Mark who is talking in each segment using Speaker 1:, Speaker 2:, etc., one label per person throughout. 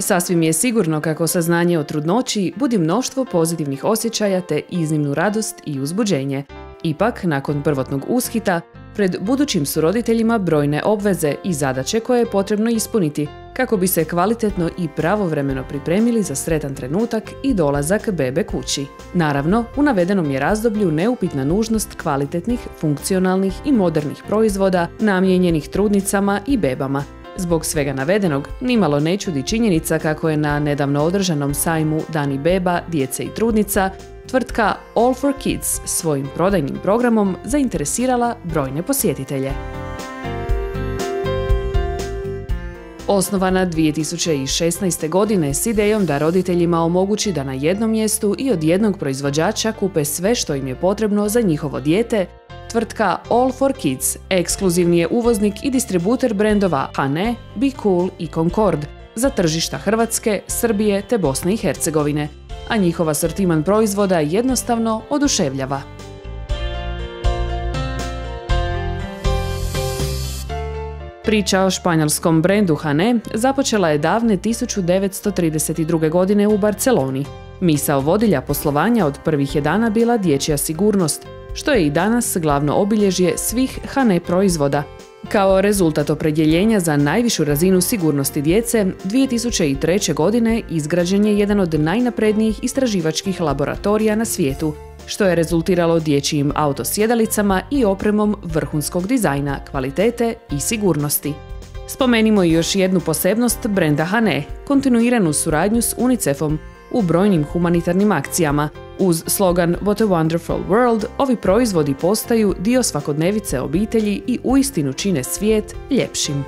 Speaker 1: Sasvim je sigurno kako saznanje o trudnoći budi mnoštvo pozitivnih osjećaja te iznimnu radost i uzbuđenje. Ipak, nakon prvotnog ushita, pred budućim su roditeljima brojne obveze i zadaće koje je potrebno ispuniti kako bi se kvalitetno i pravovremeno pripremili za sretan trenutak i dolazak bebe kući. Naravno, u navedenom je razdoblju neupitna nužnost kvalitetnih, funkcionalnih i modernih proizvoda namijenjenih trudnicama i bebama. Zbog svega navedenog, nimalo ne čudi činjenica kako je na nedavno održanom sajmu Dani beba, djece i trudnica tvrtka All for Kids svojim prodajnim programom zainteresirala brojne posjetitelje. Osnovana 2016. godine s idejom da roditeljima omogući da na jednom mjestu i od jednog proizvođača kupe sve što im je potrebno za njihovo dijete, tvrtka All for Kids ekskluzivni je uvoznik i distributer brendova Hane, Be Cool i Concord za tržišta Hrvatske, Srbije te Bosne i Hercegovine, a njihov asortiman proizvoda jednostavno oduševljava. Priča o španjolskom brendu Hane započela je davne 1932. godine u Barceloni. Misao vodilja poslovanja od prvih je dana bila dječja sigurnost, što je i danas glavno obilježje svih Hane proizvoda. Kao rezultat opredjeljenja za najvišu razinu sigurnosti djece, 2003. godine izgrađen je jedan od najnaprednijih istraživačkih laboratorija na svijetu, što je rezultiralo dječjim autosjedalicama i opremom vrhunskog dizajna, kvalitete i sigurnosti. Spomenimo i još jednu posebnost brenda Hane, kontinuiranu suradnju s UNICEF-om u brojnim humanitarnim akcijama. Uz slogan What a Wonderful World, ovi proizvodi postaju dio svakodnevice obitelji i uistinu čine svijet ljepšim.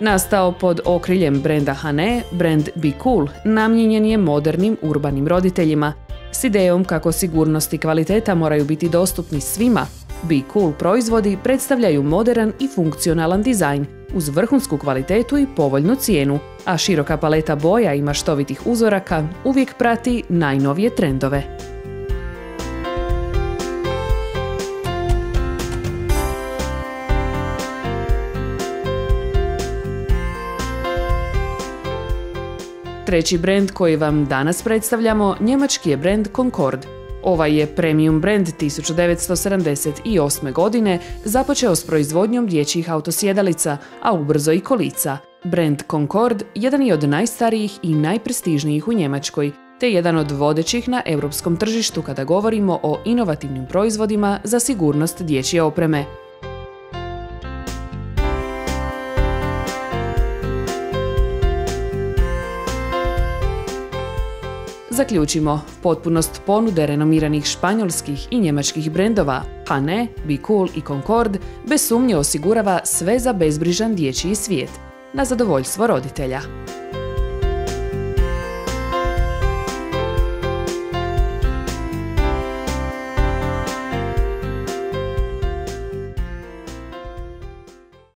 Speaker 1: Nastao pod okriljem brenda Hane, brand Be Cool namjenjen je modernim urbanim roditeljima, s idejom kako sigurnost i kvaliteta moraju biti dostupni svima. Be Cool proizvodi predstavljaju modern i funkcionalan dizajn, uz vrhunsku kvalitetu i povoljnu cijenu, a široka paleta boja i maštovitih uzoraka uvijek prati najnovije trendove. Treći brend koji vam danas predstavljamo njemački je brend Concord. Ovaj je premium brend 1978. godine započeo s proizvodnjom dječjih autosjedalica, a ubrzo i kolica. Brand Concord jedan je od najstarijih i najprestižnijih u Njemačkoj, te jedan od vodećih na europskom tržištu kada govorimo o inovativnim proizvodima za sigurnost dječje opreme. Zaključimo, potpunost ponude renomiranih španjolskih i njemačkih brendova Hane, Be Cool i Concord bez sumnje osigurava sve za bezbrižan dječji svijet, na zadovoljstvo roditelja.